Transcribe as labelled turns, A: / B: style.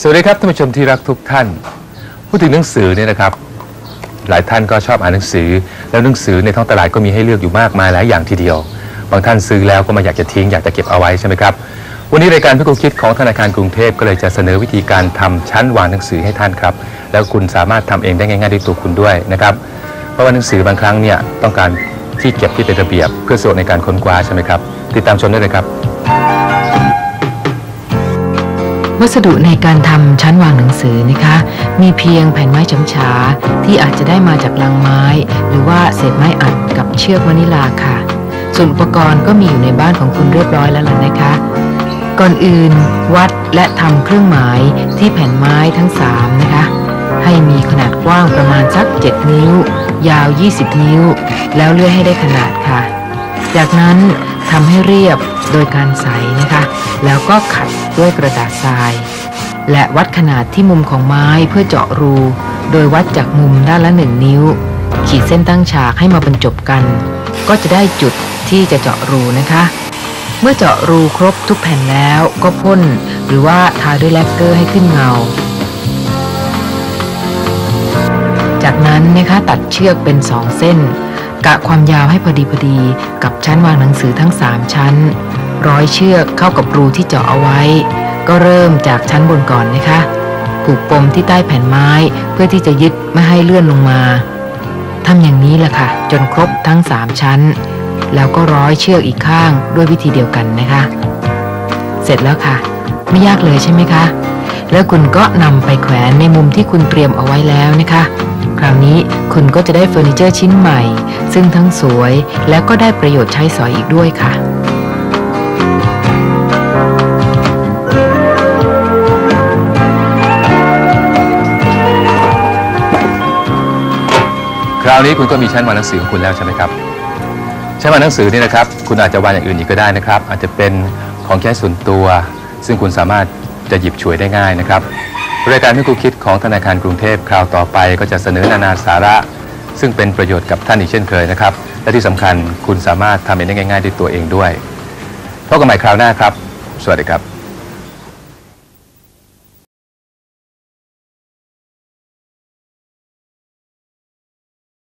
A: สวัสดีครับท่านผู้ชมที่รักทุกท่าน พูดถึงหนังสือเนี่ยนะครับ หลายท่านก็ชอบอ่านหนังสือ แล้วหนังสือในท้องตลาดก็มีให้เลือกอยู่มากมายหลายอย่างทีเดียว บางท่านซื้อแล้วก็มาอยากจะทิ้งอยากจะเก็บเอาไว้ใช่ไหมครับ วันนี้รายการพิกุคิดของธนาคารกรุงเทพก็เลยจะเสนอวิธีการทำชั้นวางหนังสือให้ท่านครับ แล้วคุณสามารถทำเองได้ง่ายๆด้วยตัวคุณด้วยนะครับเพราะว่าหนังสือบางครั้งเนี่ยต้องการที่เก็บที่เป็นระเบียบเพื่อสะดวกในการค้นคว้าใช่ไหมครับติดตามชมได้เลยครับ
B: วัสดุในการทำชั้นวางหนังสือนะคะ มีเพียงแผ่นไม้ฉำฉาที่อาจจะได้มาจากลังไม้ หรือว่าเศษไม้อัดกับเชือกวานิลาค่ะ ส่วนอุปกรณ์ก็มีอยู่ในบ้านของคุณเรียบร้อยแล้วล่ะนะคะ ก่อนอื่นวัดและทำเครื่องหมายที่แผ่นไม้ทั้ง 3 นะคะ ให้มีขนาดกว้างประมาณสัก 7 นิ้ว ยาว 20 นิ้ว แล้วเลื่อยให้ได้ขนาดค่ะ จากนั้นทำให้เรียบ โดยการใสนะคะ แล้วก็ขัดด้วยกระดาษทราย และวัดขนาดที่มุมของไม้เพื่อเจาะรู โดยวัดจากมุมด้านละหนึ่งนิ้ว ขีดเส้นตั้งฉากให้มาบรรจบกัน ก็จะได้จุดที่จะเจาะรูนะคะ เมื่อเจาะรูครบทุกแผ่นแล้วก็พ่นหรือว่าทาด้วยแลกเกอร์ให้ขึ้นเงา จากนั้นนะคะตัดเชือกเป็นสองเส้น กะความยาวให้พอดีพอดีกับชั้นวางหนังสือทั้ง 3 ชั้น ร้อยเชือกเข้ากับรูที่เจาะเอาไว้ ก็เริ่มจากชั้นบนก่อนนะคะ ผูกปมที่ใต้แผ่นไม้เพื่อที่จะยึดไม่ให้เลื่อนลงมาทำอย่างนี้แหละค่ะ จนครบทั้ง 3 ชั้น แล้วก็ร้อยเชือกอีกข้างด้วยวิธีเดียวกันนะคะ เสร็จแล้วค่ะ ไม่ยากเลยใช่ไหมคะ แล้วคุณก็นำไปแขวนในมุมที่คุณเตรียมเอาไว้แล้วนะคะ คราวนี้คุณก็จะได้เฟอร์นิเจอร์ชิ้นใหม่ ซึ่งทั้งสวยและก็ได้ประโยชน์ใช้สอยอีกด้วยค่ะ
A: คราวนี้คุณก็มีชั้นวางหนังสือของคุณแล้วใช่ไหมครับชั้นวางหนังสือนี่นะครับ คุณอาจจะวางอย่างอื่นอีกก็ได้นะครับ อาจจะเป็นของใช้ส่วนตัว ซึ่งคุณสามารถจะหยิบฉวยได้ง่ายนะครับ รายการที่ครูคิดของธนาคารกรุงเทพคราวต่อไปก็จะเสนอนานาสาระ ซึ่งเป็นประโยชน์กับท่านอีกเช่นเคยนะครับ และที่สำคัญคุณสามารถทำเองได้ง่ายๆด้วยตัวเองด้วยพบกันใหม่คราวหน้าครับ สวัสดีครับ